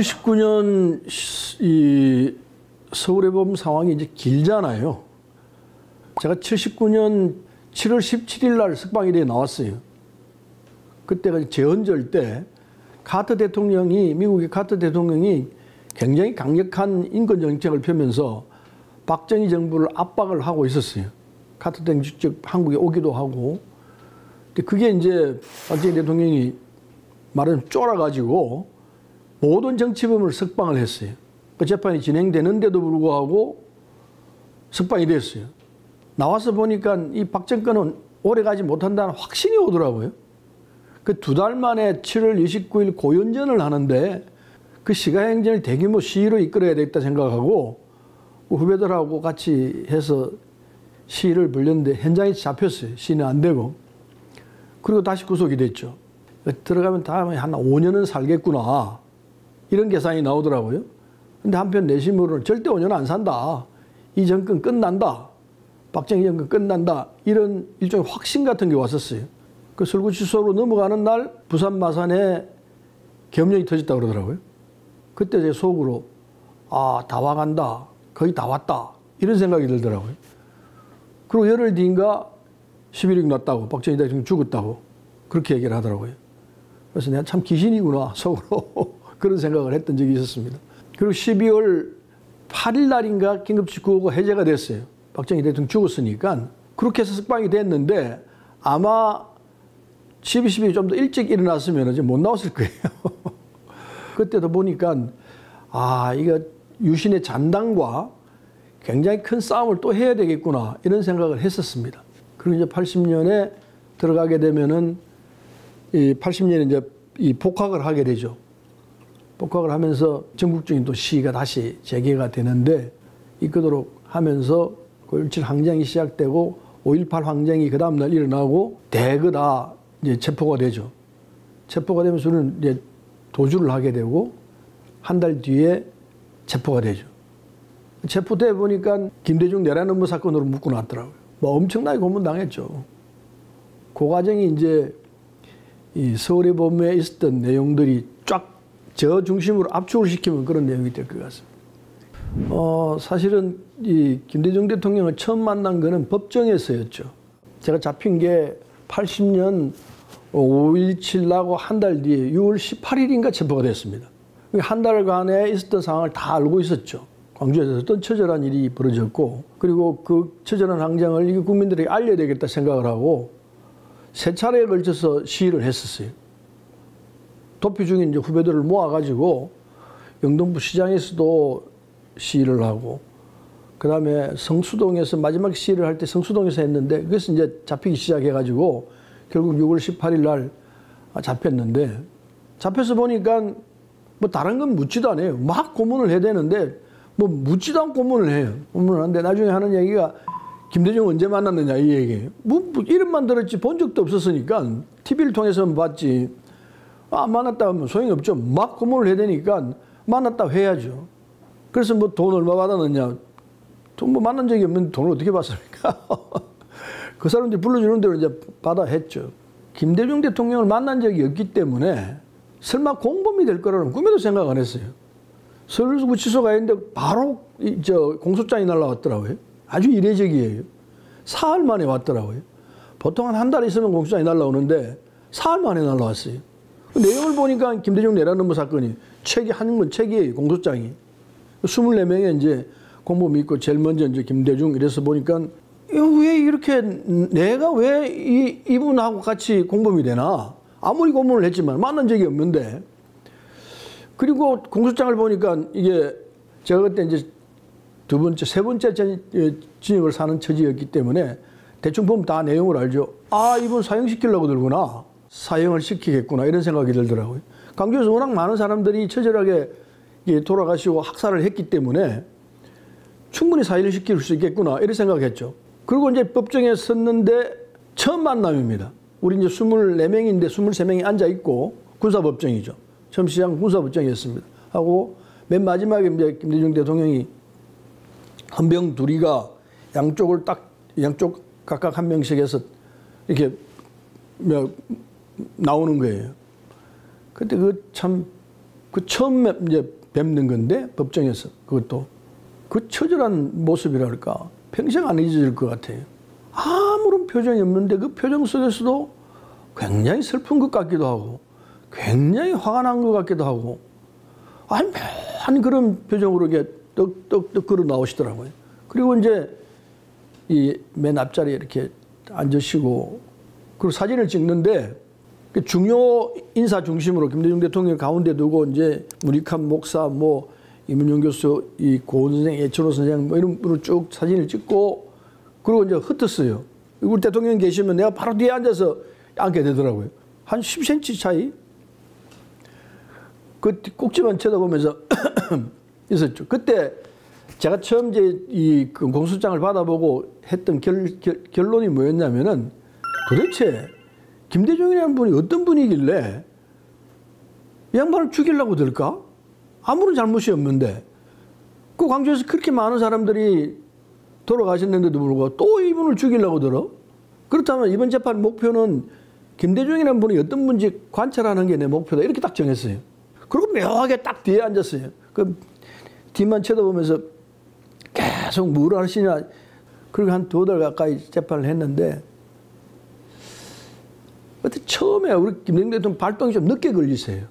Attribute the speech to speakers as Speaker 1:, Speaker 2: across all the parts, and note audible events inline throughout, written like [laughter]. Speaker 1: 79년 이 서울의 봄 상황이 이제 길잖아요. 제가 79년 7월 17일 날 석방일에 나왔어요. 그때가 재헌절 때 카터 대통령이 미국의 카터 대통령이 굉장히 강력한 인권 정책을 펴면서 박정희 정부를 압박을 하고 있었어요. 카터 대통령 직접 한국에 오기도 하고. 근데 그게 이제 박정희 대통령이 말하면 쫄아가지고 모든 정치범을 석방을 했어요. 그 재판이 진행되는데도 불구하고 석방이 됐어요. 나와서 보니까 이 박정권은 오래가지 못한다는 확신이 오더라고요. 그 두 달 만에 7월 29일 고연전을 하는데 그시가행진을 대규모 시위로 이끌어야 되겠다 생각하고 후배들하고 같이 해서 시위를 불렸는데 현장에 잡혔어요. 시는 위안 되고. 그리고 다시 구속이 됐죠. 들어가면 다음에 한 5년은 살겠구나. 이런 계산이 나오더라고요. 근데 한편 내심으로는 절대 5년 안 산다. 이 정권 끝난다. 박정희 정권 끝난다. 이런 일종의 확신 같은 게 왔었어요. 그 설구치소로 넘어가는 날 부산 마산에 겸연이 터졌다 그러더라고요. 그때 제 속으로 아, 다 와간다. 거의 다 왔다. 이런 생각이 들더라고요. 그리고 열흘 뒤인가 11.6 났다고 박정희 대통령 죽었다고 그렇게 얘기를 하더라고요. 그래서 내가 참 귀신이구나 속으로 [laughs] 그런 생각을 했던 적이 있었습니다. 그리고 12월 8일 날인가 긴급집구호가 해제가 됐어요. 박정희 대통령 죽었으니까 그렇게 해서 석방이 됐는데 아마 12.12좀더 일찍 일어났으면 이제 못 나왔을 거예요. [laughs] 그때도 보니까 아 이거 유신의 잔당과 굉장히 큰 싸움을 또 해야 되겠구나 이런 생각을 했었습니다. 그리고 이제 80년에 들어가게 되면은 이 80년에 이제 이 복학을 하게 되죠. 복학을 하면서 전국적인 또 시위가 다시 재개가 되는데 이끄도록 하면서 그 1.7 항쟁이 시작되고 5.18 항쟁이 그 다음날 일어나고 대거 다 이제 체포가 되죠. 체포가 되면서 는 이제 도주를 하게 되고 한 달 뒤에 체포가 되죠. 체포돼 보니까 김대중 내란 업무 사건으로 묶어놨더라고요. 뭐 엄청나게 고문당했죠. 그 과정이 이제 이 서울의 법무에 있었던 내용들이 저 중심으로 압축을 시키면 그런 내용이 될 것 같습니다. 어, 사실은 이 김대중 대통령을 처음 만난 거는 법정에서였죠. 제가 잡힌 게 80년 5.17 나고 한 달 뒤에 6월 18일인가 체포가 됐습니다. 한 달간에 있었던 상황을 다 알고 있었죠. 광주에서 어떤 처절한 일이 벌어졌고, 그리고 그 처절한 항장을 국민들에게 알려야 되겠다 생각을 하고, 세 차례에 걸쳐서 시위를 했었어요. 도피 중인 이제 후배들을 모아가지고 영등포 시장에서도 시위를 하고 그 다음에 성수동에서 마지막 시위를 할 때 성수동에서 했는데 그래서 이제 잡히기 시작해가지고 결국 6월 18일 날 잡혔는데 잡혀서 보니까 뭐 다른 건 묻지도 않아요. 막 고문을 해야 되는데 뭐 묻지도 않고 고문을 해요. 고문을 하는데 나중에 하는 얘기가 김대중 언제 만났느냐 이 얘기예요. 뭐, 뭐 이름만 들었지 본 적도 없었으니까 TV를 통해서는 봤지 아, 만났다 하면 소용없죠. 이막 고문을 해야 되니까 만났다 해야죠. 그래서 뭐 돈 얼마 받았느냐. 돈 뭐 만난 적이 없는데 돈을 어떻게 받습니까? [laughs] 그 사람 들이 불러주는 대로 이제 받아 했죠. 김대중 대통령을 만난 적이 없기 때문에 설마 공범이 될 거라는 꿈에도 생각 안 했어요. 서울구치소가 있는데 바로 저 공소장이 날라왔더라고요. 아주 이례적이에요. 사흘 만에 왔더라고요. 보통 한 한 달 있으면 공소장이 날라오는데 사흘 만에 날라왔어요. 그 내용을 보니까 김대중 내란 음모 사건이 책이 한건 책이 공소장이 24명의 이제 공범이 있고 제일 먼저 이제 김대중 이래서 보니까 왜 이렇게 내가 왜 이, 이분하고 같이 공범이 되나 아무리 고문을 했지만 만난 적이 없는데 그리고 공소장을 보니까 이게 제가 그때 이제 두 번째 세 번째 어, 진입을 사는 처지였기 때문에 대충 보면 다 내용을 알죠 아 이분 사형시키려고 들구나 사형을 시키겠구나 이런 생각이 들더라고요. 광주에서 워낙 많은 사람들이 처절하게 돌아가시고 학살을 했기 때문에 충분히 사형을 시킬 수 있겠구나 이런 생각했죠. 그리고 이제 법정에 섰는데 처음 만남입니다. 우리 이제 24명인데 23명이 앉아 있고 군사법정이죠. 처음 시장 군사법정이었습니다. 하고 맨 마지막에 이제 김대중 대통령이 한 병 둘이가 양쪽을 딱 양쪽 각각 한 명씩 해서 이렇게 뭐 나오는 거예요. 그때 그 참, 그 처음 이제 뵙는 건데, 법정에서 그것도. 그 처절한 모습이랄까. 평생 안 잊어질 것 같아요. 아무런 표정이 없는데 그 표정 속에서도 굉장히 슬픈 것 같기도 하고, 굉장히 화가 난 것 같기도 하고, 한 그런 표정으로 이게 떡떡떡 걸어 나오시더라고요. 그리고 이제 이 맨 앞자리에 이렇게 앉으시고, 그리고 사진을 찍는데 그 중요 인사 중심으로 김대중 대통령 가운데 두고 이제 무리칸 목사 뭐 이문용 교수 이 고은 선생 예천호 선생 뭐 이런 분으로 쭉 사진을 찍고 그리고 이제 흩었어요. 우리 대통령 계시면 내가 바로 뒤에 앉아서 앉게 되더라고요. 한 10cm 차이. 그 꼭지만 쳐다보면서 [clears throat] 있었죠. 그때 제가 처음 이제 이 그 공소장을 받아보고 했던 결, 결, 결론이 뭐였냐면은 도대체 김대중이라는 분이 어떤 분이길래 양반을 죽이려고 들까? 아무런 잘못이 없는데 그 광주에서 그렇게 많은 사람들이 돌아가셨는데도 불구하고 또 이분을 죽이려고 들어? 그렇다면 이번 재판 목표는 김대중이라는 분이 어떤 분인지 관찰하는 게 내 목표다 이렇게 딱 정했어요. 그리고 묘하게 딱 뒤에 앉았어요. 그 뒤만 쳐다보면서 계속 뭘 하시냐 그리고 한 두 달 가까이 재판을 했는데 어때 처음에 우리 김대중 대통 발동이 좀 늦게 걸리세요.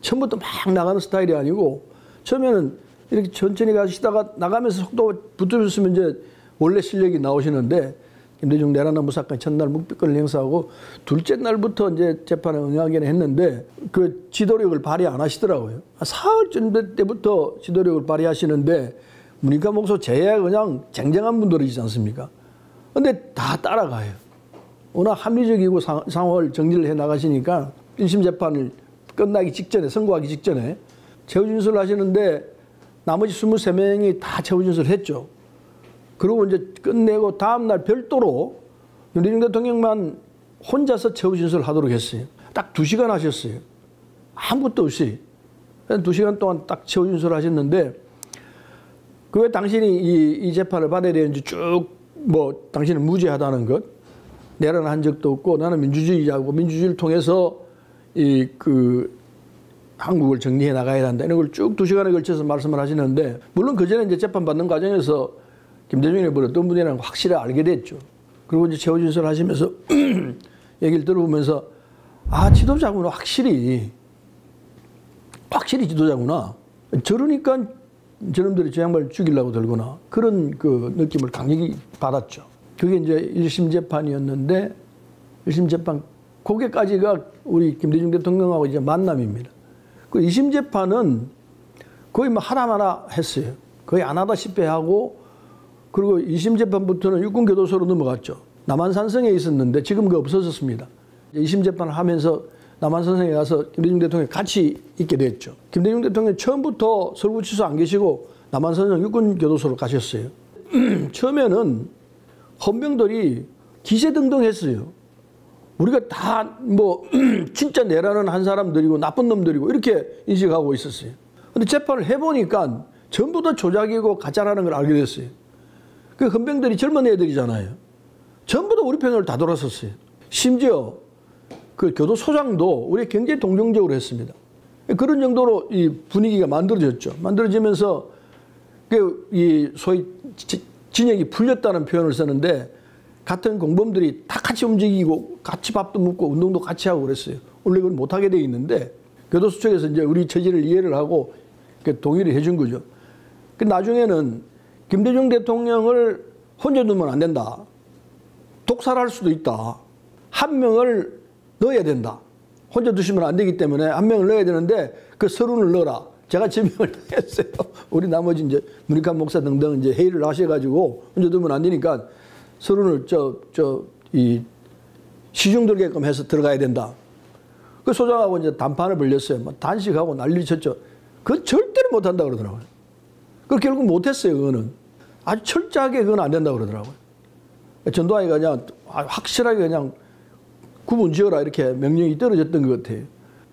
Speaker 1: 처음부터 막 나가는 스타일이 아니고 처음에는 이렇게 천천히 가시다가 나가면서 속도가 붙으셨으면 이제 원래 실력이 나오시는데 김대중 내란나무 사건 첫날 묵비권을 행사하고 둘째 날부터 이제 재판을 응하기는 했는데 그 지도력을 발휘 안 하시더라고요. 사흘 전 때부터 지도력을 발휘하시는데 문익환 목소 제외 그냥 쟁쟁한 분들이지 않습니까? 근데 다 따라가요. 워낙 합리적이고 상, 황을 정리를 해 나가시니까 1심 재판을 끝나기 직전에 선고하기 직전에 최후 진술을 하시는데 나머지 23명이 다 최후 진술을 했죠. 그리고 이제 끝내고 다음날 별도로 윤대중 대통령만 혼자서 최후 진술을 하도록 했어요. 딱 2시간 하셨어요. 아무것도 없이. 2시간 동안 딱 최후 진술을 하셨는데 그 왜 당신이 이, 이 재판을 받아야 되는지 쭉 뭐 당신은 무죄하다는 것 내란한 적도 없고 나는 민주주의자고 민주주의를 통해서 이 그 한국을 정리해 나가야 한다 이런 걸 쭉 두 시간에 걸쳐서 말씀을 하시는데 물론 그 전에 이제 재판 받는 과정에서 김대중이 벌었던 분이랑 확실히 알게 됐죠. 그리고 이제 최후진술 하시면서 [clears throat] 얘기를 들어보면서 아 지도자구나 확실히 확실히 지도자구나 저러니까 저놈들이 저 양반을 죽이려고 들거나 그런 그 느낌을 강력히 받았죠. 그게 이제 1심 재판이었는데 1심 재판 거기까지가 우리 김대중 대통령하고 이제 만남입니다. 그 2심 재판은 거의 뭐하나마나 했어요. 거의 안 하다시피 하고 그리고 2심 재판부터는 육군교도소로 넘어갔죠. 남한산성에 있었는데 지금 그 없어졌습니다. 2심 재판을 하면서 남한산성에 가서 김대중 대통령이 같이 있게 됐죠. 김대중 대통령 처음부터 서울구치소 안 계시고 남한산성 육군교도소로 가셨어요. [clears throat] 처음에는 헌병들이 기세등등했어요. 우리가 다 뭐 [clears throat] 진짜 내라는 한 사람들이고 나쁜 놈들이고 이렇게 인식하고 있었어요. 근데 재판을 해보니까 전부 다 조작이고 가짜라는 걸 알게 됐어요. 그 헌병들이 젊은 애들이잖아요. 전부 다 우리 편을 다 돌았었어요. 심지어 그 교도소장도 우리 굉장히 동정적으로 했습니다. 그런 정도로 이 분위기가 만들어졌죠. 만들어지면서 그 이 소위 진영이 풀렸다는 표현을 썼는데 같은 공범들이 다 같이 움직이고 같이 밥도 먹고 운동도 같이 하고 그랬어요. 원래 그건 못하게 돼 있는데 교도소 측에서 이제 우리 체지를 이해를 하고 동의를 해준 거죠. 그 나중에는 김대중 대통령을 혼자 두면 안 된다. 독살할 수도 있다. 한 명을 넣어야 된다. 혼자 두시면 안 되기 때문에 한 명을 넣어야 되는데 그 서른을 넣어라. 제가 지명을 [laughs] 했어요. 우리 나머지 이제 문익환 목사 등등 이제 회의를 하셔가지고 혼자 두면 안 되니까 서른을 저, 저, 이 시중 들게끔 해서 들어가야 된다. 그 소장하고 이제 단판을 벌렸어요. 뭐 단식하고 난리 쳤죠. 그건 절대로 못한다 그러더라고요. 그 결국 못했어요, 그거는. 아주 철저하게 그건 안 된다 그러더라고요. 전도아이가 그냥 아, 확실하게 그냥 구분 지어라 이렇게 명령이 떨어졌던 것 같아요.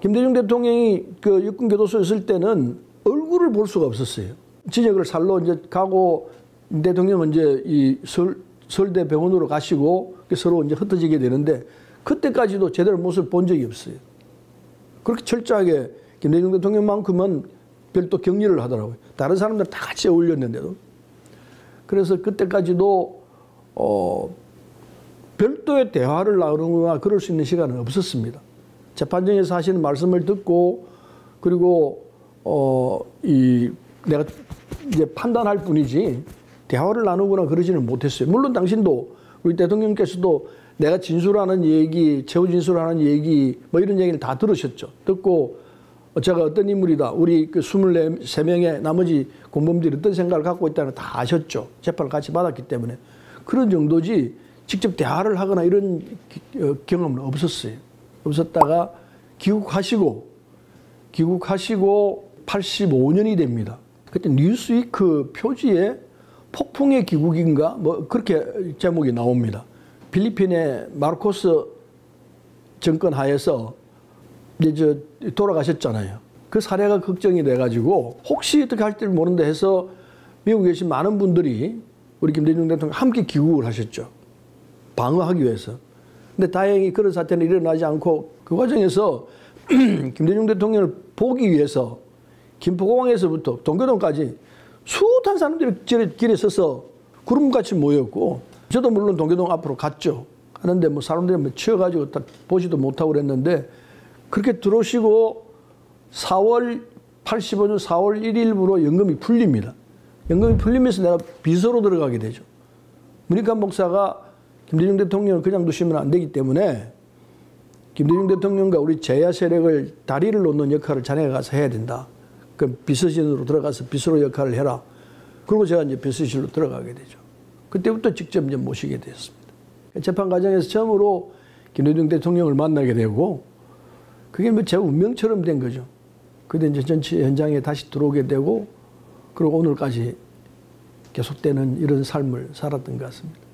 Speaker 1: 김대중 대통령이 그 육군 교도소에 있을 때는 얼굴을 볼 수가 없었어요. 진역을 살로 이제 가고 대통령은 이제 이 설, 설대 병원으로 가시고 서로 이제 흩어지게 되는데 그때까지도 제대로 모습을 본 적이 없어요. 그렇게 철저하게 김대중 대통령만큼은 별도 격리를 하더라고요. 다른 사람들 다 같이 어울렸는데도. 그래서 그때까지도 어 별도의 대화를 나누거나 그럴 수 있는 시간은 없었습니다. 재판장에서 하시는 말씀을 듣고 그리고 어 이 내가 이제 판단할 뿐이지 대화를 나누거나 그러지는 못했어요. 물론 당신도 우리 대통령께서도 내가 진술하는 얘기, 최후 진술하는 얘기 뭐 이런 얘기를 다 들으셨죠. 듣고 제가 어떤 인물이다. 우리 그 23명의 나머지 공범들이 어떤 생각을 갖고 있다는 다 아셨죠. 재판을 같이 받았기 때문에. 그런 정도지 직접 대화를 하거나 이런 어, 경험은 없었어요. 없었다가 귀국하시고 귀국하시고 85년이 됩니다. 그때 뉴스위크 표지에 폭풍의 귀국인가 뭐 그렇게 제목이 나옵니다. 필리핀의 마르코스 정권 하에서 이제 저 돌아가셨잖아요. 그 사례가 걱정이 돼가지고 혹시 어떻게 할지 모른다 해서 미국에 계신 많은 분들이 우리 김대중 대통령 함께 귀국을 하셨죠. 방어하기 위해서. 근데 다행히 그런 사태는 일어나지 않고 그 과정에서 [clears throat] 김대중 대통령을 보기 위해서 김포공항에서부터 동교동까지 수많은 사람들이 길에 서서 구름같이 모였고 저도 물론 동교동 앞으로 갔죠. 하는데 뭐 사람들이 뭐 치여가지고 딱 보지도 못하고 그랬는데 그렇게 들어오시고 4월 85년 4월 1일부로 연금이 풀립니다. 연금이 풀리면서 내가 비서로 들어가게 되죠. 문익환 목사가 김대중 대통령을 그냥 두시면 안 되기 때문에 김대중 대통령과 우리 제야 세력을 다리를 놓는 역할을 자네가 가서 해야 된다. 그럼 비서진으로 들어가서 비서로 역할을 해라. 그리고 제가 이제 비서실로 들어가게 되죠. 그때부터 직접 이제 모시게 되었습니다. 재판 과정에서 처음으로 김대중 대통령을 만나게 되고 그게 뭐 제 운명처럼 된 거죠. 그때 이제 전체 현장에 다시 들어오게 되고 그리고 오늘까지 계속되는 이런 삶을 살았던 것 같습니다.